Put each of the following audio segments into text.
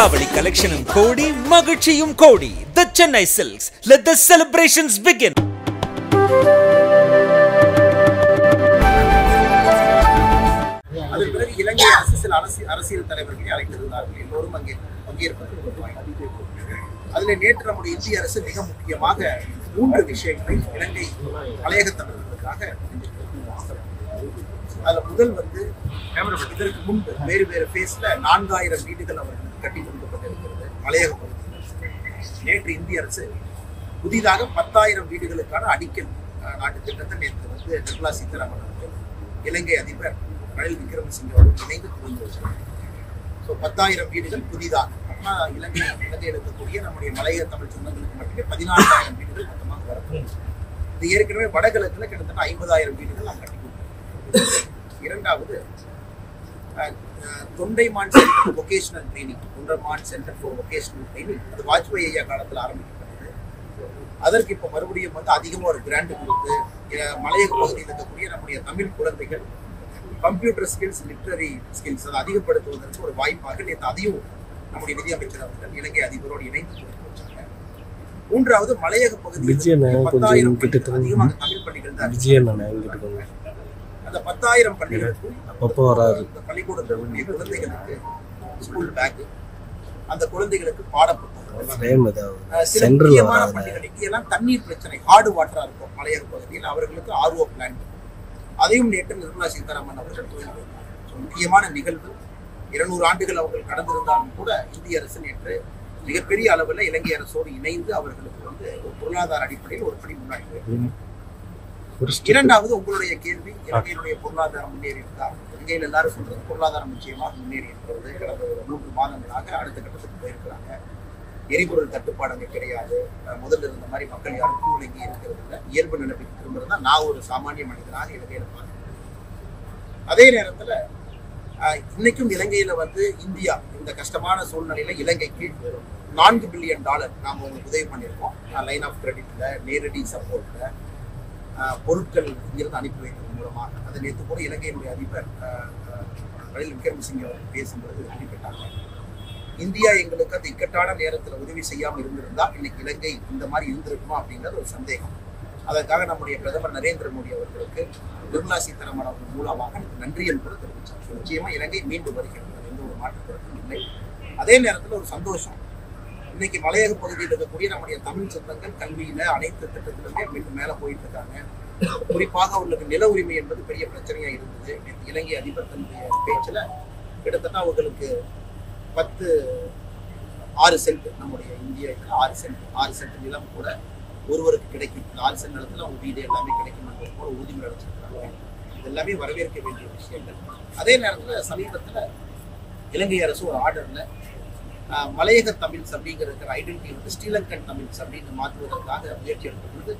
தீபாவளி கலெக்ஷனும் கோடி மகிழ்ச்சியும் கோடி. The Chennai silks let the celebrations begin Ilangai அரசு சில அரசியல் அரசியல் தலைவர்களை அழைத்திருந்தார்கள். எல்லோரும் அங்கே பங்கேற்பதற்கு அதில் நேற்று நம்முடைய இந்திய அரசு மிக முக்கியமாக மூன்று விஷயங்களை இலங்கை மலையக தமிழர்களுக்காக அதுல முதல் வந்து இதற்கு முன்பு வேறு வேறு ஃபேஸ்ல நான்காயிரம் வீடுகள் அவர்கள் கட்டி கொடுக்கப்பட்டிருக்கிறது மலையக பகுதியில் நேற்று இந்திய அரசு புதிதாக பத்தாயிரம் வீடுகளுக்கான அடிக்கல் நாட்டு திட்டத்தை நேற்று வந்து நிர்மலா சீதாராமன் அவர்கள் இலங்கை அதிபர் ரணில் விக்ரமசிங்க அவர்கள் இணைந்து துவங்கி ஸோ பத்தாயிரம் வீடுகள் புதிதாக. அப்படின்னா இலங்கை இலங்கையில் இருக்கக்கூடிய நம்முடைய மலைய தமிழ் சொந்தங்களுக்கு மட்டுமே பதினான்காயிரம் வீடுகள் மொத்தமாக வரப்போகுது. இது ஏற்கனவே வடகிழக்கில் கிட்டத்தட்ட ஐம்பதாயிரம் வீடுகள் நாம் கட்டி இரண்டாவது அஹ், Thondaman centre vocational training Thondaman centre for vocational training அது வாஜ்பாய் ஐயா காலத்தில் ஆரம்பிக்கப்பட்டது. அதற்கு இப்போ மறுபடியும் வந்து அதிகமாக ஒரு கிராண்ட் கொடுத்து மலையக பகுதியில் இருக்கக்கூடிய நம்முடைய தமிழ் குழந்தைகள் கம்ப்யூட்டர் ஸ்கில்ஸ் லிட்ரரி ஸ்கில்ஸ் அதை அதிகப்படுத்துவதற்கு ஒரு வாய்ப்பாக நேற்று அதையும் நம்முடைய நிதியமைச்சர் அவர்கள் இலங்கை அதிபரோடு இணைந்து வச்சாங்க. மூன்றாவது மலையக பகுதியில் பத்தாயிரம். அதிகமாக தமிழ் பள்ளிகள் தான் அந்த பத்தாயிரம் அப்பப்போ குழந்தைகளுக்கு ஸ்கூல் பேக் அந்த குழந்தைகளுக்கு சில முக்கியமான பள்ளிகள் இங்கெல்லாம் தண்ணீர் பிரச்சனை ஹார்டு வாட்டரா இருக்கும் மலையக பகுதியில். அவர்களுக்கு ஆர்ஓ பிளான்ட் அதையும் நேற்று நிர்மலா சீதாராமன் அவர்கள் துவங்கி முக்கியமான நிகழ்வு இருநூறு ஆண்டுகள் அவர்கள் கடந்திருந்தாலும் கூட இந்திய அரசு நேற்று மிகப்பெரிய அளவில் இலங்கை அரசோடு இணைந்து அவர்களுக்கு வந்து ஒரு பொருளாதார அடிப்படையில் ஒரு படி முன்னாடி. இரண்டாவது உங்களுடைய கேள்வி இலங்கையினுடைய பொருளாதாரம் முன்னேறி இருக்கா இலங்கையில் எல்லாரும் சொல்றது பொருளாதாரம் நிச்சயமாக முன்னேறி இருக்கிறது கடந்த ஒரு மூன்று மாதங்களாக அடுத்த கட்டத்துக்கு போயிருக்கிறாங்க. எரிபொருள் தட்டுப்பாடு அங்கே கிடையாது. முதல்ல இருந்த மாதிரி மக்கள் யாரும் கூலங்கி இருக்கிறது இல்லை. இயல்பு நிலைமைக்கு திரும்புறது தான் நான் ஒரு சாமானிய மனிதனாக இலங்கையில பார்க்கிறேன். அதே நேரத்துல இன்னைக்கும் இலங்கையில வந்து இந்தியா இந்த கஷ்டமான சூழ்நிலையில இலங்கைக்கு நான்கு பில்லியன் டாலர் நாம உங்களுக்கு உதவி பண்ணியிருக்கோம். லைன் ஆஃப் கிரெடிட்ல நேரடி சப்போர்ட்ல பொருட்கள் இங்கிருந்து அனுப்பி வைத்தது மூலமாக. அது நேற்று கூட இலங்கையினுடைய அதிபர் ஆஹ், ஆஹ், ரணில் விக்ரமசிங்கே அவர்கள் பேசும்பொழுது குறிப்பிட்டாங்க இந்தியா எங்களுக்கு அந்த இக்கட்டான நேரத்தில் உதவி செய்யாமல் இருந்திருந்தால் இன்னைக்கு இலங்கை இந்த மாதிரி இருந்திருக்குமா அப்படிங்கிறது ஒரு சந்தேகம். அதற்காக நம்முடைய பிரதமர் நரேந்திர மோடி அவர்களுக்கு நிர்மலா சீதாராமன் அவர்கள் மூலமாக எனக்கு நன்றியல் கூட தெரிவித்தார். நிச்சயமாக இலங்கை மீண்டு வருகிறது. எந்த ஒரு மாற்றத்திற்கும் இல்லை. அதே நேரத்தில் ஒரு சந்தோஷம். இன்னைக்கு மலையக பகுதியில் இருக்கக்கூடிய நம்முடைய தமிழ் சொந்தங்கள் கல்வியில அனைத்து திட்டத்திலுமே மீண்டும் மேல போயிட்டு இருக்காங்க. குறிப்பாக அவர்களுக்கு நில உரிமை என்பது பெரிய பிரச்சனையா இருந்தது. இலங்கை அதிபர் தன்னுடைய பேச்சுல கிட்டத்தட்ட அவர்களுக்கு பத்து ஆறு சென்ட் நம்முடைய இந்திய ஆறு சென்ட் ஆறு சென்ட் நிலம் கூட ஒருவருக்கு கிடைக்கும். ஆறு சென்ட் நிலத்துல அவங்க வீடு எல்லாமே கிடைக்கும். என்பது போல உறுதிமொழி அளிச்சிருக்கிறாங்க. இது எல்லாமே வரவேற்க வேண்டிய விஷயங்கள். அதே நேரத்துல சமீபத்துல இலங்கை அரசு ஒரு ஆர்டர்ல மலையக தமிழ்ஸ் அப்படிங்கிற ஐடென்டிட்டி வந்து ஸ்ரீலங்கன் தமிழ்ஸ் அப்படின்னு மாற்றுவதற்காக முயற்சி எடுத்தபொழுது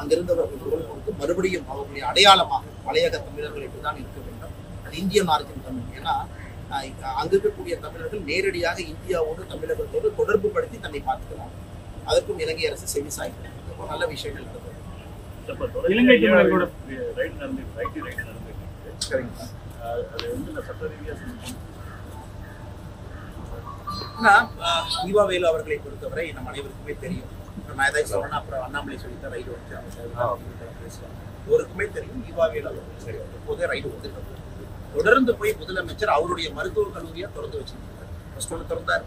அங்கிருந்தவர்கள் குரல் கொடுத்து மறுபடியும் அவர்களுடைய அடையாளமாக மலையக தமிழர்கள் இப்படிதான் இருக்க வேண்டும். அது இந்தியன் ஆரிஜின் தமிழ். ஏன்னா அங்க இருக்கக்கூடிய தமிழர்கள் நேரடியாக இந்தியாவோடு தமிழகத்தோடு தொடர்பு படுத்தி தன்னை பார்த்துக்கலாம். அதற்கும் இலங்கை அரசு செவி சாய்க்கிறது நல்ல விஷயங்கள் நடந்தது இலங்கை தமிழர்களோட ரைட் நடந்து ரைட் ரைட் நடந்து சரிங்களா அது வந்து சட்ட ரீதியாக ஆனா ஈவா வேலு அவர்களை பொறுத்தவரை நம்ம அனைவருக்குமே தெரியும். நான் ஏதாவது சொல்லணும் அப்புறம் அண்ணாமலை சொல்லித்தான் ரைடு வச்சு பேசுவாங்க. ஒருக்குமே தெரியும் ஈவா வேலு அவர்கள் எப்போதே ரைடு வந்துட்டு தொடர்ந்து போய் முதலமைச்சர் அவருடைய மருத்துவக் கல்லூரியா திறந்து வச்சிருக்காரு. ஃபர்ஸ்ட் ஒன்று திறந்தார்.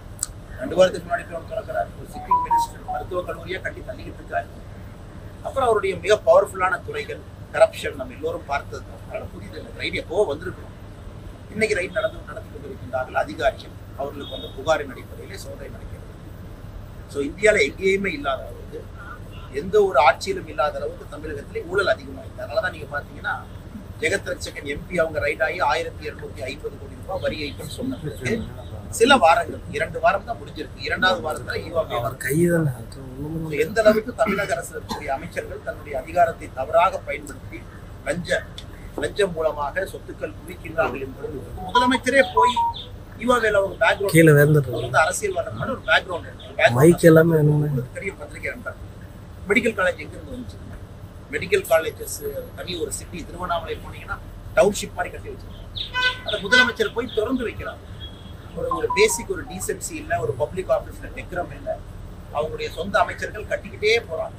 ரெண்டு வாரத்துக்கு முன்னாடி ஒன்று திறக்கிறார். ஒரு சிட்டிங் மினிஸ்டர் மருத்துவக் கல்லூரியா கட்டி தள்ளிக்கிட்டு இருக்காரு. அப்புறம் அவருடைய மிக பவர்ஃபுல்லான துறைகள் கரப்ஷன் நம்ம எல்லோரும் பார்த்தது. அதனால புரியுது ரைடு எப்போ வந்திருக்கணும் இன்னைக்கு ரைட் நடந்து நடந்து கொண்டிருக்கின்றார்கள் அதிகாரிகள். அவர்களுக்கு வந்து புகாரின் அடிப்படையிலே சோதனை நடக்கிறது. ஸோ இந்தியாவில் எங்கேயுமே இல்லாத அளவுக்கு எந்த ஒரு ஆட்சியிலும் இல்லாத அளவுக்கு தமிழகத்திலே ஊழல் அதிகமாயிருக்கு. அதனால தான் நீங்க பார்த்தீங்கன்னா ஜெகத் ரட்சகன் எம்பி அவங்க ரைட் ஆகி ஆயிரத்தி இருநூத்தி ஐம்பது கோடி ரூபாய் வரி ஐட்டம் சொன்னதுக்கு சில வாரங்கள் இரண்டு வாரம் தான் முடிஞ்சிருக்கு. இரண்டாவது வாரத்துல ஈவா மேவா அவர் கையை தானே அது ஒண்ணும் So, எந்த அளவுக்கு தமிழக அரசு இருக்கக்கூடிய அமைச்சர்கள் தன்னுடைய அதிகாரத்தை தவறாக பயன்படுத்தி லஞ்ச லஞ்சம் மூலமாக சொத்துக்கள் குவிக்கின்றார்கள் என்பது முதலமைச்சரே போய் ஈவாவேல ஒரு பேக்ரவுண்ட் கீழே வேந்துட்டு வந்து அரசியல் வரணும் ஒரு பேக்ரவுண்ட் மைக் எல்லாமே உங்களுக்கு தெரியும் பத்திரிகை நண்பர் மெடிக்கல் காலேஜ் எங்க இருந்து வந்துச்சு? மெடிக்கல் காலேஜஸ் தனி ஒரு சிட்டி திருவண்ணாமலை போனீங்கன்னா டவுன்ஷிப் மாதிரி கட்டி வச்சிருக்காங்க. அதை முதலமைச்சர் போய் திறந்து வைக்கிறார். ஒரு ஒரு பேசிக் ஒரு டீசென்சி இல்லை ஒரு பப்ளிக் ஆஃபீஸில் டெக்ரம் இல்லை. அவங்களுடைய சொந்த அமைச்சர்கள் கட்டிக்கிட்டே போறாங்க.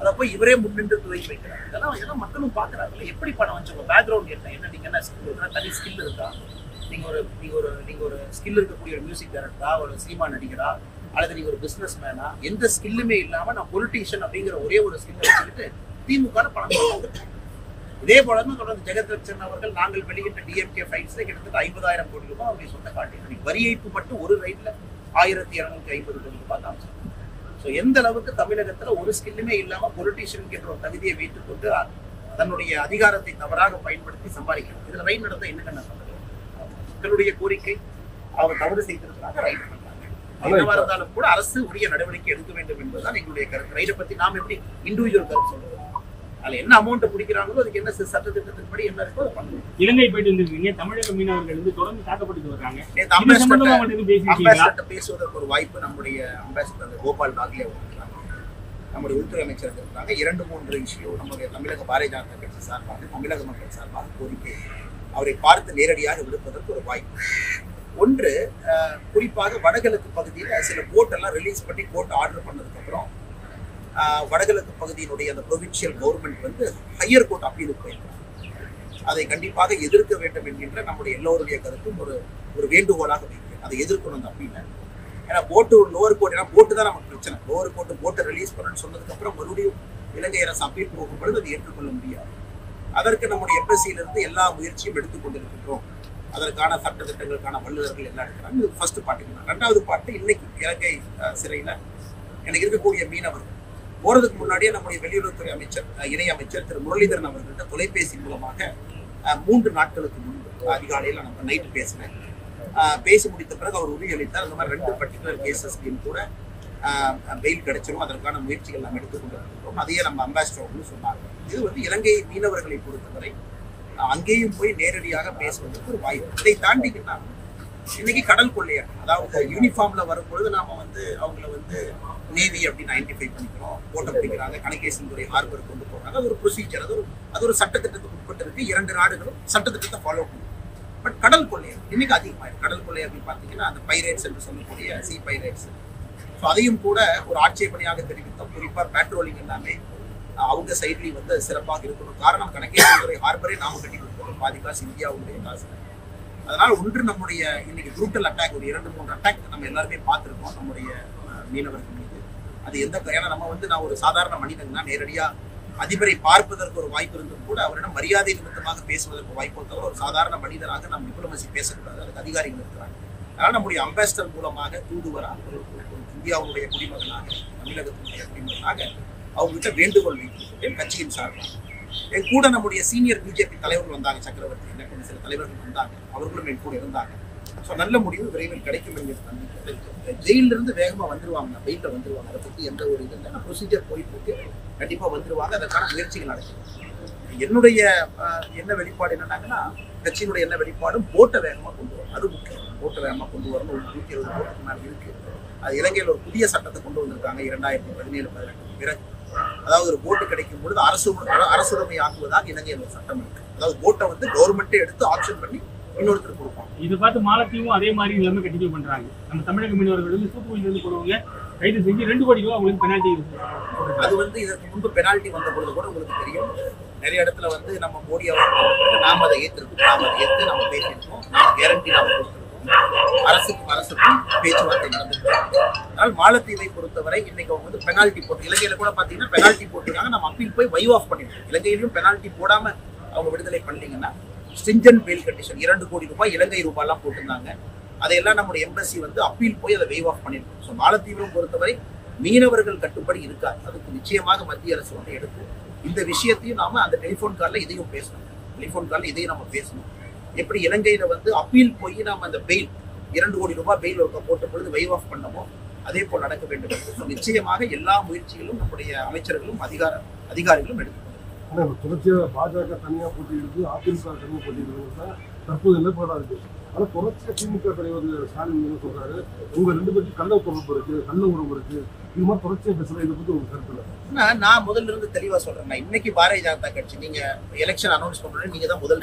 அதை போய் இவரே முன்னின்று துவக்கி வைக்கிறார். இதெல்லாம் இதெல்லாம் மக்களும் பார்க்குறாங்கல்ல எப்படி பணம் வச்சு உங்க பேக்ரவுண்ட் என்ன? என்ன நீங்க என்ன இருக்கா தனி ஸ்கில் இருக்கா? நீங்க ஒரு நீங்க ஒரு நீங்க ஒரு ஸ்கில் இருக்கக்கூடிய ஒரு மியூசிக் டைரக்டரா ஒரு சினிமா நடிகரா அல்லது நீங்க ஒரு பிசினஸ் மேனா எந்த ஸ்கில்லுமே இல்லாம நான் பொலிட்டீஷியன் அப்படிங்கிற ஒரே ஒரு ஸ்கில்லை வச்சுக்கிட்டு திமுக பணம் இதே போல தான் தொடர்ந்து ஜெகத்ரட்சன் அவர்கள் நாங்கள் வெளியிட்ட டிஎம்கே ஃபைட்ஸ்ல கிட்டத்தட்ட ஐம்பதாயிரம் கோடி ரூபாய் அவருடைய சொந்த காட்டி வரி ஏய்ப்பு மட்டும் ஒரு ரைட்ல ஆயிரத்தி இருநூத்தி ஐம்பது கோடி ரூபாய் தான். ஸோ எந்த அளவுக்கு தமிழகத்துல ஒரு ஸ்கில்லுமே இல்லாம பொலிட்டீஷியன் என்ற ஒரு தகுதியை வைத்துக் கொண்டு தன்னுடைய அதிகாரத்தை தவறாக பயன்படுத்தி சம்பாதிக்கணும். இதுல ரைட் நடந்த என்ன கண்ண மக்களுடைய கோரிக்கை அவர் தவறு செய்திருக்கிறாங்க ரைட் பண்ணாங்க என்னவா இருந்தாலும் கூட அரசு உரிய நடவடிக்கை எடுக்க வேண்டும் என்பதுதான் எங்களுடைய கருத்து. ரைடை பத்தி நாம் எப்படி இண்டிவிஜுவல் கருத்து சொல்றது? அதுல என்ன அமௌண்ட் பிடிக்கிறாங்களோ அதுக்கு என்ன சட்ட திட்டத்தின்படி என்ன இருக்கோ அதை பண்ணணும் இலங்கை போயிட்டு வந்திருக்கீங்க. தமிழக மீனவர்கள் வந்து தொடர்ந்து தாக்கப்பட்டு வர்றாங்க. அம்பாசிடர் பேசுவதற்கு ஒரு வாய்ப்பு நம்முடைய அம்பாசிடர் கோபால் நாகலே இருக்கிறாங்க நம்முடைய உள்துறை அமைச்சர் இருக்கிறாங்க இரண்டு மூன்று இஷ்யூ நம்முடைய தமிழக பாரதிய ஜனதா கட்சி சார்பாக தமிழக மக்கள் சார்பாக கோரிக்கை அவரை பார்த்து நேரடியாக விடுப்பதற்கு ஒரு வாய்ப்பு. ஒன்று குறிப்பாக வடகிழக்கு பகுதியில் சில போட்டெல்லாம் ரிலீஸ் பண்ணி போட் ஆர்டர் பண்ணதுக்கப்புறம் வடகிழக்கு பகுதியினுடைய அந்த ப்ரொவின்சியல் கவர்மெண்ட் வந்து ஹையர் கோர்ட் அப்பீலுக்கு போயிருக்காங்க. அதை கண்டிப்பாக எதிர்க்க வேண்டும் என்கின்ற நம்முடைய எல்லோருடைய கருத்தும் ஒரு ஒரு வேண்டுகோளாக வைக்கிறேன். அதை எதிர்க்கணும் அந்த அப்பீல ஏன்னா போட்டு லோவர் கோர்ட் ஏன்னா போட்டு தான் நமக்கு பிரச்சனை. லோவர் கோர்ட்டு போட்டை ரிலீஸ் பண்ணணும்னு சொன்னதுக்கப்புறம் மறுபடியும் இலங்கை அரசு அப்பீல் போகும் பொழுது அதை ஏற்றுக்கொள்ள முடியாது. அதற்கு நம்முடைய எம்எஸ்சியிலிருந்து இருந்து எல்லா முயற்சியும் எடுத்துக் கொண்டிருக்கின்றோம். அதற்கான சட்ட திட்டங்களுக்கான வல்லுநர்கள் எல்லாம் இருக்கிறாங்க. இது ஃபர்ஸ்ட் பாட்டு ரெண்டாவது பாட்டு இன்னைக்கு இலங்கை சிறையில் சிறையில எனக்கு இருக்கக்கூடிய மீனவர்கள் போறதுக்கு முன்னாடியே நம்முடைய வெளியுறவுத்துறை அமைச்சர் இணை அமைச்சர் திரு முரளிதரன் அவர்கள்ட்ட தொலைபேசி மூலமாக அஹ், மூன்று நாட்களுக்கு முன்பு அதிகாலையில் நம்ம நைட்டு பேசினேன். பேசி முடித்த பிறகு அவர் உறுதியளித்தார் அந்த மாதிரி ரெண்டு பர்டிகுலர் கேசஸ்லையும் கூட பெயில் கிடைச்சிரும். அதற்கான முயற்சிகள் நாம் எடுத்துக்கொண்டிருக்கிறோம் அதையே நம்ம அம்பாசிடர் சொன்னாங்க. இது வந்து இலங்கை மீனவர்களை பொறுத்தவரை அங்கேயும் போய் நேரடியாக பேசுவதற்கு ஒரு வாய்ப்பு. இதை தாண்டிக்கிட்டா இன்னைக்கு கடல் கொள்ளையர் அதாவது யூனிஃபார்ம்ல வரும்பொழுது நாம வந்து அவங்கள வந்து நேவி அப்படின்னு ஐடென்டிஃபை பண்ணிக்கிறோம். போட்டோ பிடிக்கிறாங்க கணக்கேசன்துறை ஹார்பர் கொண்டு போறாங்க. அது ஒரு ப்ரொசீஜர் அது ஒரு அது ஒரு சட்டத்திட்டத்துக்கு உட்பட்டு இருக்கு இரண்டு நாடுகளும் சட்டத்திட்டத்தை ஃபாலோ பண்ணும் பட் கடல் கொள்ளையர் இன்னைக்கு அதிகமாயிருக்கு. கடல் கொள்ளை அப்படின்னு பார்த்தீங்கன்னா அந்த பைரேட்ஸ் என்று சொல்லக்கூடிய சி பைரேட்ஸ் ஸோ அதையும் கூட ஒரு ஆட்சேபனையாக தெரிவித்தோம் குறிப்பாக பேட்ரோலிங் எல்லாமே அவங்க சைட்லேயும் வந்து சிறப்பாக இருக்கணும். காரணம் கணக்கே ஹார்பரே நாம கட்டி கொடுத்தோம் பாதி காசு இந்தியாவுடைய காசு. அதனால் ஒன்று நம்முடைய இன்னைக்கு ப்ரூட்டல் அட்டாக் ஒரு இரண்டு மூன்று அட்டாக் நம்ம எல்லாருமே பார்த்துருக்கோம் நம்முடைய மீனவர்கள் மீது. அது எந்த ஏன்னா நம்ம வந்து நான் ஒரு சாதாரண மனிதன் தான் நேரடியாக அதிபரை பார்ப்பதற்கு ஒரு வாய்ப்பு இருந்தும் கூட அவரிடம் மரியாதை நிமித்தமாக பேசுவதற்கு வாய்ப்பு தவிர ஒரு சாதாரண மனிதராக நாம் டிப்ளமசி பேசக்கூடாது. அதுக்கு அதிகாரிகள் இருக்கிறாங்க. அதனால் நம்முடைய அம்பாசிடர் மூலமாக தூதுவராக இந்தியாவுடைய குடிமகனாக தமிழகத்தினுடைய குடிமகனாக அவங்ககிட்ட வேண்டுகோள் வைத்திருக்கிறேன் கட்சியின் சார்பாக. என் கூட நம்முடைய சீனியர் பிஜேபி தலைவர்கள் வந்தாங்க சக்கரவர்த்தி என்ன சில தலைவர்கள் வந்தாங்க அவர்களும் என் கூட இருந்தாங்க. ஸோ நல்ல முடிவு விரைவில் கிடைக்கும் என்கிற நம்பிக்கை ஜெயிலிருந்து வேகமாக வேகமா வந்துருவாங்க வெயில வந்துருவாங்க. அதை பற்றி எந்த ஒரு இது இல்லை ப்ரொசீஜர் போயிட்டு இருக்கு. கண்டிப்பா வந்துருவாங்க. அதற்கான முயற்சிகள் நடக்கும். என்னுடைய என்ன வெளிப்பாடு என்னன்னாங்கன்னா கட்சியினுடைய என்ன வெளிப்பாடும் போட்டை வேகமா கொண்டு வரும். அது முக்கியம். போட்டை வேகமா கொண்டு வரணும். ஒரு நூற்றி இருபது போட்டுக்கு மேல இருக்கு. அது இலங்கையில் ஒரு புதிய சட்டத்தை கொண்டு வந்திருக்காங்க. இரண்டாயிரத்தி பதினேழு பதினெட்டு பிறகு. அதாவது ஒரு போட்டு கிடைக்கும் பொழுது அரசு அரசுடைமை ஆக்குவதாக இலங்கையில் ஒரு சட்டம் இருக்கு. அதாவது போட்டை வந்து கவர்மெண்ட்டே எடுத்து ஆப்ஷன் பண்ணி இன்னொருத்தர் கொடுப்பாங்க. இதை பார்த்து மாலத்தீவும் அதே மாதிரி எல்லாமே கண்டினியூ பண்றாங்க. நம்ம தமிழக மீனவர்கள் வந்து தூத்துக்குடியில இருந்து போனவங்க கைது செஞ்சு ரெண்டு கோடி ரூபா அவங்களுக்கு பெனால்ட்டி அது வந்து இதற்கு முன்பு பெனால்ட்டி வந்த பொழுது கூட உங்களுக்கு தெரியும். நிறைய இடத்துல வந்து நம்ம மோடி அவர்கள் நாம அதை ஏற்றிருக்கோம் நாம அதை ஏற்று நம்ம பேசியிருக்கோம். நாம கேரண்டி நாம கொடுத்திருக்கோம். அரசுக்கும் அரசுக்கும் பேச்சுவார்த்தை நடந்திருக்கு மாலத்தீவை பொறுத்தவரை இன்னைக்கு அவங்க வந்து பெனால்ட்டி போட்டு இலங்கையில கூட பாத்தீங்கன்னா பெனால்ட்டி போட்டிருக்காங்க. நம்ம அப்பீல் போய் வைவ் ஆஃப் பண்ணிருக்கோம் இலங்கையிலும் பெனால்ட்டி போடாம அவங்க விடுதலை பண்ணீங்கன்னா ஸ்டிஞ்சன் பெயில் கண்டிஷன் இரண்டு கோடி ரூபாய் இலங்கை ரூபாய்லாம் போட்டிருந்தாங்க. அதையெல்லாம் நம்முடைய எம்பசி வந்து அப்பீல் போய் அதை வெய்வ் ஆஃப் பண்ணிருக்கோம். ஸோ மாலத்தீவிலும் பொறுத்தவரை மீனவர்கள் கட்டுப்படி இருக்காது. அதுக்கு நிச்சயமாக மத்திய அரசு வந்து எடுத்து இந்த விஷயத்தையும் நாம அந்த டெலிஃபோன் காலில் இதையும் பேசணும். டெலிஃபோன் காலில் இதையும் நம்ம பேசணும். எப்படி இலங்கையில வந்து அப்பீல் போய் நாம அந்த பெயில் இரண்டு கோடி ரூபாய் பெயில் ஒருக்க போட்ட பொழுது வெய்வ் ஆஃப் பண்ணமோ அதே போல் நடக்க வேண்டும் என்று நிச்சயமாக எல்லா முயற்சிகளும் நம்முடைய அமைச்சர்களும் அதிகார அதிகாரிகளும் எடுக்கணும் ஆனால் தொடர்ச்சியாக பாஜக தனியாக போட்டியிடுது அதிமுக தனியாக போட்டியிடுறது தற்போது நிலைப்பாடாக இருக்கு. ஆனா தொடர்ச்சியா திமுக தலைவர் ஸ்டாலின் என்ன சொல்றாரு உங்க ரெண்டு பேருக்கு கள்ள தொடர்பு இருக்கு கள்ள உறவு இருக்கு. இது மாதிரி தொடர்ச்சியா பேசுறது இதை பத்தி உங்க கருத்து நான் முதல்ல இருந்து தெளிவா சொல்றேன். நான் இன்னைக்கு பாரதிய ஜனதா கட்சி நீங்க எலெக்ஷன் அனௌன்ஸ் பண்றது நீங்க தான் முதல்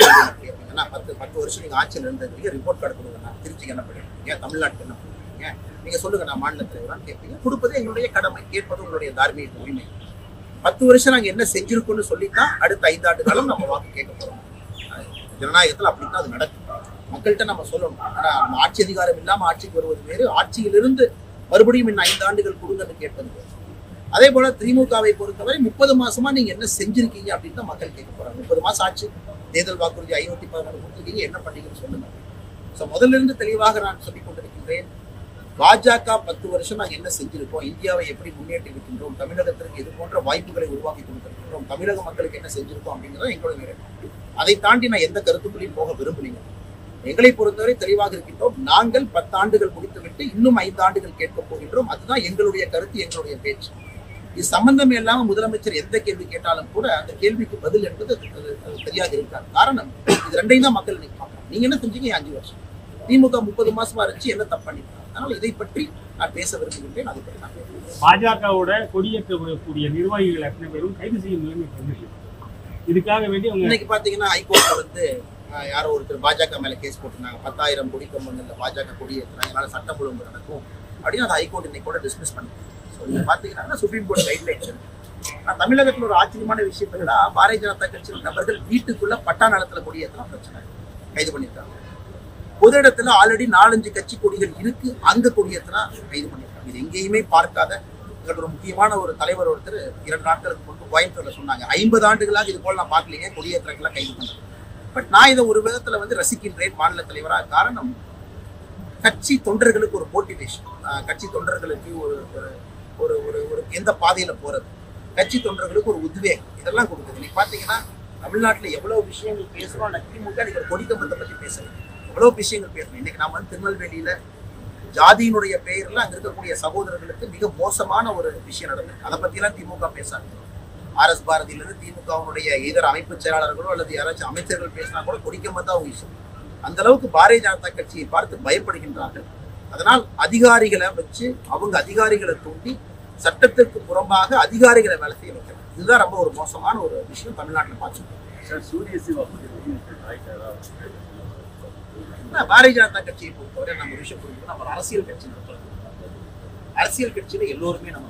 கேள்வி பத்து பத்து வருஷம் நீங்கள் ஆட்சியில் இருந்ததுக்கு ரிப்போர்ட் கார்டு கொடுங்க. திருச்சிக்கு என்ன பண்ணிருக்கீங்க? தமிழ்நாட்டுக்கு என்ன பண்ணிருக்கீங்க? நீங்கள் சொல்லுங்க நான் மாநில தலைவரான்னு கேட்பீங்க. கொடுப்பது எங்களுடைய கடமை. கேட்பது உங்களுடைய தார்மீக உரிமை. பத்து வருஷம் நாங்கள் என்ன செஞ்சிருக்கோம்னு சொல்லித்தான் அடுத்த ஐந்தாண்டு காலம் நம்ம வாக்கு கேட்க போகிறோம் ஜனநாயகத்தில் ஜனநாயகத்துல அப்படித்தான் அது நடக்கும். மக்கள்கிட்ட நம்ம சொல்லணும். ஆனால் நம்ம ஆட்சி அதிகாரம் இல்லாமல் ஆட்சிக்கு வருவது வேறு. ஆட்சியிலிருந்து மறுபடியும் இன்னும் ஐந்து ஆண்டுகள் கொடுங்கன்னு கேட்பது வேறு. அதே போல திமுகவை பொறுத்தவரை முப்பது மாசமா நீங்க என்ன செஞ்சிருக்கீங்க அப்படின்னு தான் மக்கள் கேட்க போறாங்க. முப்பது மாசம் ஆச்சு. தேர்தல் வாக்குறுதி ஐநூத்தி பதினொன்று கொடுத்துருக்கீங்க என்ன பண்ணீங்கன்னு சொல்லுங்க. ஸோ முதல்ல இருந்து தெளிவாக நான் சொல்லிக் கொண்டிருக்கின்றேன். பாஜக பத்து வருஷம் நாங்கள் என்ன செஞ்சிருக்கோம்? இந்தியாவை எப்படி முன்னேற்றி இருக்கின்றோம்? தமிழகத்திற்கு இது போன்ற வாய்ப்புகளை உருவாக்கி கொடுத்திருக்கின்றோம். தமிழக மக்களுக்கு என்ன செஞ்சிருக்கோம் அப்படிங்கிறத எங்களோட நிறைவேற்றம் அதை தாண்டி நான் எந்த கருத்துக்களையும் போக விரும்பலைங்க. எங்களை பொறுத்தவரை தெளிவாக இருக்கின்றோம். நாங்கள் பத்தாண்டுகள் முடித்துவிட்டு இன்னும் ஐந்து ஆண்டுகள் கேட்கப் போகின்றோம். அதுதான் எங்களுடைய கருத்து எங்களுடைய பேச்சு. இது சம்பந்தம் இல்லாம முதலமைச்சர் எந்த கேள்வி கேட்டாலும் கூட அந்த கேள்விக்கு பதில் என்பது தெரியாது இருக்காது. காரணம் இது ரெண்டையும் தான் மக்கள் இன்னைக்கு பார்க்கணும் நீங்க என்ன செஞ்சீங்க? அஞ்சு வருஷம். திமுக முப்பது மாசமா இருந்துச்சு என்ன தப்பு பண்ணிருக்காங்க? அதனால இதை பற்றி நான் பேச விரும்புகின்றேன். அதை பற்றி நான் பாஜகவோட கொடியேற்றக்கூடிய நிர்வாகிகள் அத்தனை பேரும் கைது செய்யும் நிலைமை இதுக்காக வேண்டி இன்னைக்கு பாத்தீங்கன்னா ஹைகோர்ட்ல வந்து யாரோ ஒருத்தர் பாஜக மேல கேஸ் போட்டிருந்தாங்க. பத்தாயிரம் கொடி கம்பெனில பாஜக கொடி ஏற்றுறாங்க அதனால சட்டம் ஒழுங்கு நடக்கும். அப்படின்னு அந்த ஹைகோர்ட் இன்னைக்கு கூட டிஸ்மிஸ் பண்ணிருக்காங்க ஸோ நீங்க பாத்தீங்கன்னா சுப்ரீம் கோர்ட் கைட்லைன்ஸ் தமிழகத்துல ஒரு ஆச்சரியமான விஷயம் என்னன்னா பாரதிய ஜனதா கட்சியில் நபர்கள் வீட்டுக்குள்ள பட்டா நிலத்துல கொடியேற்றலாம் பிரச்சனை. கைது பண்ணியிருக்காங்க பொது இடத்துல ஆல்ரெடி நாலஞ்சு கட்சி கொடிகள் இருக்கு. அங்க கொடியேற்றினா கைது பண்ணியிருக்காங்க இது எங்கேயுமே பார்க்காத எங்களோட ஒரு முக்கியமான ஒரு தலைவர் ஒருத்தர் இரண்டு நாட்களுக்கு முன்பு கோயம்புத்தூர்ல சொன்னாங்க. ஐம்பது ஆண்டுகளாக இது போல நான் பார்க்கலீங்க கொடியேற்றங்கள்லாம் கைது பண்ணேன் பட் நான் இதை ஒரு விதத்துல வந்து ரசிக்கின்றேன் மாநில தலைவராக காரணம் கட்சி தொண்டர்களுக்கு ஒரு மோட்டிவேஷன் கட்சி தொண்டர்களுக்கு ஒரு ஒரு ஒரு ஒரு எந்த பாதையில் போறது? கட்சி தொண்டர்களுக்கு ஒரு உத்வேகம். இதெல்லாம் கொடுக்குது. நீ பார்த்தீங்கன்னா தமிழ்நாட்டில் எவ்வளோ விஷயங்கள் பேசுறோம் ஆனா திமுக நீங்கள் ஒரு கொடிக்கம்பத்தை பற்றி பேசுகிறேன் எவ்வளோ விஷயங்கள் பேசணும் இன்னைக்கு நாம வந்து திருநெல்வேலியில ஜாதியினுடைய பெயரில் அங்கே இருக்கக்கூடிய சகோதரர்களுக்கு மிக மோசமான ஒரு விஷயம் நடந்தது அதை பற்றிலாம் திமுக பேசாங்க ஆர்எஸ் பாரதியிலிருந்து திமுகவினுடைய இதர அமைப்பு செயலாளர்களோ அல்லது யாராச்சும் அமைச்சர்கள் பேசினா கூட கொடிக்கம்பம் தான் அவங்க விஷயம் அந்த அளவுக்கு பாரதிய ஜனதா கட்சியை பார்த்து பயப்படுகின்றார்கள். அதனால் அதிகாரிகளை வச்சு அவங்க அதிகாரிகளை தூண்டி சட்டத்திற்கு புறம்பாக அதிகாரிகளை வேலை செய்ய வைக்கிறாங்க இதுதான் ரொம்ப ஒரு மோசமான ஒரு விஷயம் தமிழ்நாட்டில் பார்த்துருக்கோம். பாரதிய ஜனதா கட்சியை பொறுத்தவரை நம்ம விஷயம் புரிஞ்சுக்கணும். நம்ம அரசியல் கட்சி அரசியல் கட்சியில எல்லோருமே நம்ம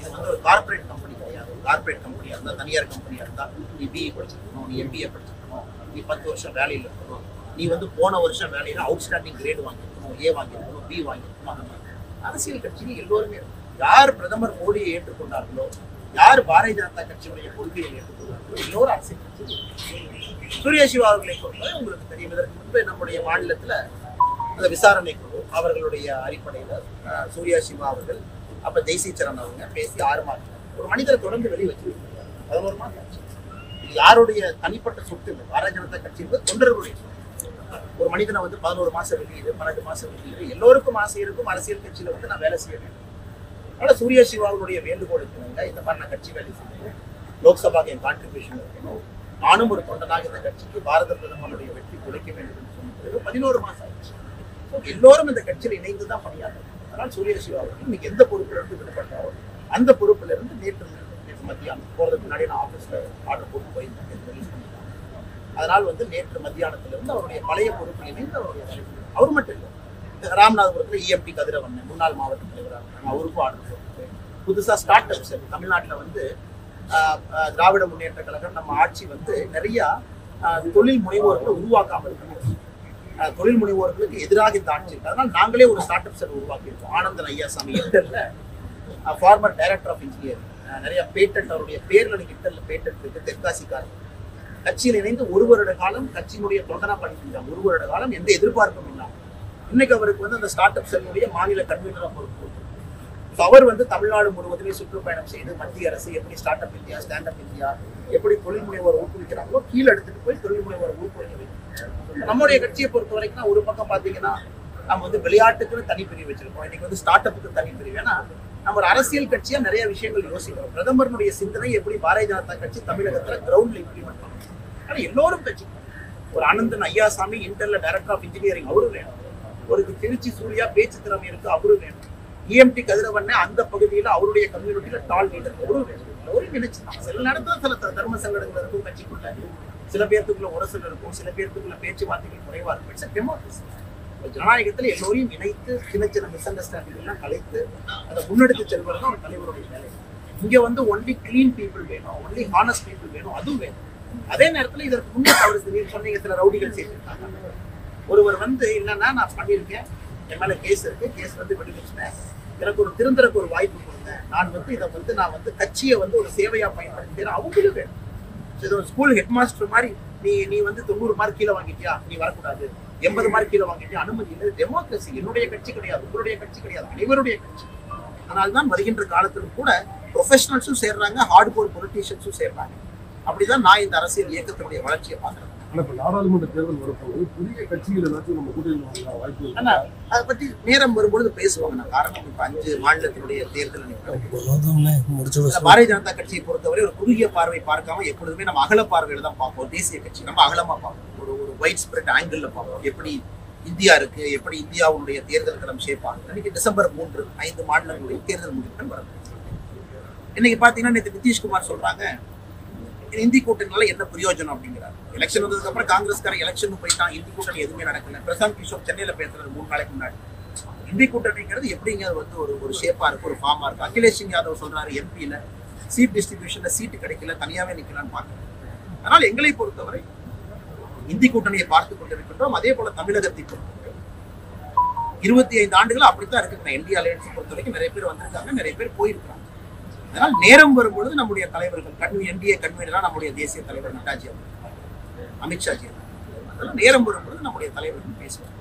இது வந்து ஒரு கார்ப்பரேட் கம்பெனி கிடையாது. கார்ப்பரேட் கம்பெனியா இருந்தா தனியார் கம்பெனியா இருந்தா நீ பிஇ படிச்சிருக்கணும் நீ எம்பிஏ படிச்சிருக்கணும் நீ பத்து வருஷம் வேலையில இருக்கணும் நீ வந்து போன வருஷம் வேலையில அவுட்ஸ்டாண்டிங் கிரேடு வாங்கியிருக்கணும் ஏ வாங்கியிருக்கணும் பி வாங்கியிருக்கணும் அந்த மாதிரி. அரசியல் கட்சியில எல்லோருமே இருக்கும். யார் பிரதமர் மோடியை ஏற்றுக்கொண்டார்களோ யார் பாரதிய ஜனதா கட்சியுடைய கொள்கையை ஏற்றுக்கொண்டார்களோ இன்னொரு அரசியல் கட்சி சூரிய சிவா அவர்களை பொறுத்தவரை உங்களுக்கு தெரியும். இதற்கு முன்பு நம்முடைய மாநிலத்துல அந்த விசாரணை குழு அவர்களுடைய அடிப்படையில சூர்யா சிவா அவர்கள் அப்ப ஜெய்சி சரண் அவங்க பேசி ஆறு மாதம் ஒரு மனிதரை தொடர்ந்து வெளியே வச்சிருக்காங்க. பதினோரு மாதம் ஆச்சு. யாருடைய தனிப்பட்ட சொத்து? இல்லை பாரதிய ஜனதா கட்சி என்பது தொண்டர்களுடைய ஒரு மனிதனை வந்து பதினோரு மாசம் வெளியீடு பன்னெண்டு மாசம் வெளியீடு எல்லோருக்கும் ஆசை இருக்கும் அரசியல் கட்சியில வந்து நான் வேலை செய்ய வேண்டும். ஆனால் சூரிய சிவாவுடைய வேண்டுகோள் இணங்க இந்த மாதிரி நான் கட்சி வேலை செய்யணும் லோக்சபாக்கு என் கான்ட்ரிபியூஷன் இருக்கணும். நானும் ஒரு தொண்டனாக இந்த கட்சிக்கு பாரத பிரதமருடைய வெற்றி உழைக்க வேண்டும் என்று சொன்னது பதினோரு மாசம் ஆயிடுச்சு. ஸோ எல்லோரும் இந்த கட்சியில் இணைந்து தான் பணியாற்றணும். அதனால் சூரிய சிவா அவர்கள் இன்னைக்கு எந்த பொறுப்பிலிருந்து விடுபட்டாரோ அந்த பொறுப்புல இருந்து நேற்று நேற்று மத்தியானம் போறதுக்கு முன்னாடி நான் ஆஃபீஸில் ஆர்டர் போட்டு போயிருந்தேன். நேற்று பண்ணிட்டாங்க. அதனால் வந்து நேற்று மத்தியானத்திலிருந்து அவருடைய பழைய பொறுப்பில் இணைந்து அவருடைய அவர் மட்டும் இல்லை. ராமநாதபுரத்தில் இஎம்டி கதிரவன் முன்னாள் மாவட்ட தலைவராக இருக்காங்க அவருக்கும் ஆர்டர் போட்டு புதுசா ஸ்டார்ட் அப்ஸ் தமிழ்நாட்டில் வந்து ஆஹ், திராவிட முன்னேற்ற கழகம் நம்ம ஆட்சி வந்து நிறையா தொழில் முனைவோர்களை உருவாக்காமல் இருக்காங்க. தொழில் முனைவோர்களுக்கு எதிராக இந்த ஆட்சி இருக்கு. அதனால் நாங்களே ஒரு ஸ்டார்ட் அப் செல் உருவாக்கியிருக்கோம். ஆனந்தன் ஆனந்தன் ஐயாசாமி இன்டர்ல ஃபார்மர் டைரக்டர் ஆஃப் இன்ஜினியர் நிறைய பேட்டன்ட் அவருடைய பேர்ல நீங்க இன்டர்ல பேட்டன்ட் இருக்கு. தெற்காசிக்காரர். கட்சியில் இணைந்து ஒரு வருட காலம் கட்சியினுடைய தொண்டனா பண்ணிட்டு ஒரு வருட காலம் எந்த எதிர்பார்ப்பும் இல்லாமல் இன்னைக்கு அவருக்கு வந்து அந்த ஸ்டார்ட் அப் செல்லுடைய மாநில கன்வீனராக பொறுப்பு. ஸோ அவர் வந்து தமிழ்நாடு முழுவதுமே சுற்றுப்பயணம் செய்து மத்திய அரசு எப்படி start up India stand up India எப்படி தொழில் முனைவர் ஊக்குவிக்கிறாங்களோ கீழே எடுத்துட்டு போய் தொழில் முனைவர் ஊக்குவிக்க வைக்கணும் நம்முடைய கட்சியை பொறுத்த வரைக்கும் ஒரு பக்கம் பார்த்தீங்கன்னா நம்ம வந்து விளையாட்டுக்குன்னு தனிப்பிரிவு வச்சிருக்கோம். இன்னைக்கு வந்து ஸ்டார்ட் அப்புக்கு தனிப்பிரிவு. ஏன்னா நம்ம ஒரு அரசியல் கட்சியா நிறைய விஷயங்கள் யோசிக்கிறோம். பிரதமருடைய சிந்தனை எப்படி பாரதிய ஜனதா கட்சி தமிழகத்துல கிரவுண்ட்ல இம்ப்ளிமெண்ட் பண்ணும் ஆனா எல்லோரும் கட்சி. ஒரு அனந்தன் ஐயாசாமி இன்டர்ல டைரக்டர் ஆஃப் இன்ஜினியரிங் அவரும் வேணும். ஒரு திருச்சி சூர்யா பேச்சு திறமை இருக்கு அவரும் வேணும். இஎம்டி கதிரவண்ண அந்த பகுதியில அவருடைய கம்யூனிட்டியில டால் லீடர் அவரும் வேணும். அவரும் நினைச்சுதான். சில நேரத்துல சில தர்ம சங்கடங்கள் இருக்கும் கட்சிக்குள்ள. சில பேர்த்துக்குள்ள உரசல் இருக்கும் சில பேர்த்துக்குள்ள பேச்சுவார்த்தைகள் குறைவா இருக்கும். இட்ஸ் டெமோக்ரஸி ஜனநாயகத்துல எல்லோரையும் இணைத்து சின்ன சின்ன மிஸ் அண்டர்ஸ்டாண்டிங் எல்லாம் கலைத்து அதை முன்னெடுத்து செல்வது தான் ஒரு தலைவருடைய வேலை. இங்க வந்து ஒன்லி கிளீன் பீப்புள் வேணும். ஒன்லி ஹானஸ்ட் பீப்புள் வேணும். அதுவும் வேணும். அதே நேரத்துல இதற்கு முன்னே அவர் சொன்னீங்க சில ரவுடிகள் சேர்த்திருக்காங்க. ஒருவர் வந்து என்னன்னா நான் பண்ணியிருக்கேன். என் மேல கேஸ் இருக்கு. கேஸ் வந்து விடுவிச்சிட்டேன் எனக்கு ஒரு திருந்தரக்கு ஒரு வாய்ப்பு கொடுங்க. நான் வந்து இதை வந்து நான் வந்து கட்சியை வந்து ஒரு சேவையா பயன்படுத்திக்கிறேன். அவங்களும் வேணும். இது ஒரு ஸ்கூல் ஹெட் மாஸ்டர் மாதிரி நீ நீ வந்து தொண்ணூறு மார்க் கீழே வாங்கிட்டியா? நீ வரக்கூடாது. எண்பது மார்க் கீழே வாங்கிட்டியா? அனுமதி இல்லை. டெமோக்ரஸி என்னுடைய கட்சி கிடையாது. உங்களுடைய கட்சி கிடையாது. அனைவருடைய கட்சி. அதனால்தான் வருகின்ற காலத்திலும் கூட ப்ரொஃபஷனல்ஸும் சேர்றாங்க. ஹார்ட் கோர் பொலிட்டீஷியன்ஸும் சேர்றாங்க. அப்படிதான் நான் இந்த அரசியல் இயக்கத்தினுடைய வளர்ச்சியை பார்க்குறேன். இப்ப நாடாளுமன்ற தேர்தல் வரப்போது பெரிய கட்சிகள் ஏதாச்சும் நம்ம கூட்டணி வாங்க வாய்ப்பு அதை பற்றி நேரம் வரும்பொழுது பேசுவாங்க. நான் காரணம் இப்ப அஞ்சு மாநிலத்தினுடைய தேர்தல் பாரதிய ஜனதா கட்சியை பொறுத்தவரை ஒரு குறுகிய பார்வை பார்க்காம எப்பொழுதுமே நம்ம அகல பார்வையில தான் பார்ப்போம். தேசிய கட்சி நம்ம அகலமா பார்ப்போம். ஒரு ஒரு ஒயிட் ஸ்ப்ரெட் ஆங்கிள் பார்ப்போம். எப்படி இந்தியா இருக்கு எப்படி இந்தியாவுடைய தேர்தல் களம் ஷேப் ஆகுது. இன்னைக்கு டிசம்பர் மூன்று ஐந்து மாநிலங்களுடைய தேர்தல் முடிவுகள் வரது இன்னைக்கு பாத்தீங்கன்னா நேற்று நிதிஷ்குமார் சொல்றாங்க இந்தி கூட்டணினால என்ன பிரயோஜனம் அப்படிங்கிறார். எலெக்ஷன் வந்ததுக்கு அப்புறம் காங்கிரஸ்காரன் எலெக்ஷன் போயிட்டான். இந்தி கூட்டணி எதுவுமே நடக்கல. பிரசாந்த் கிஷோர் சென்னையில பேசுறது மூணு நாளைக்கு முன்னாடி. இந்தி கூட்டணிங்கிறது எப்படிங்க வந்து ஒரு ஒரு ஷேப்பா இருக்கு ஒரு ஃபார்மா இருக்கு. அகிலேஷ் சிங் யாதவ் சொல்றாரு எம்பியில சீட் டிஸ்ட்ரிபியூஷன்ல சீட்டு கிடைக்கல தனியாவே நிக்கலாம்னு பாக்குறேன் அதனால எங்களை பொறுத்தவரை இந்தி கூட்டணியை பார்த்து கொண்டிருக்கின்றோம். அதே போல தமிழகத்தை பொறுத்தவரை இருபத்தி ஐந்து ஆண்டுகள் அப்படித்தான் இருக்கு இந்தியா அலையன்ஸ் பொறுத்த வரைக்கும் நிறைய பேர் வந்திருக்காங்க நிறைய பேர் போயிருக்காங்க அதனால் நேரம் வரும்பொழுது நம்முடைய தலைவர்கள் கண் என்டிஏ கன்வீனராக நம்முடைய தேசிய தலைவர் நட்டாஜி அவர்கள். அமித்ஷாஜி அவர்கள். நேரம் வரும்பொழுது நம்முடைய தலைவர்கள் பேசுவார்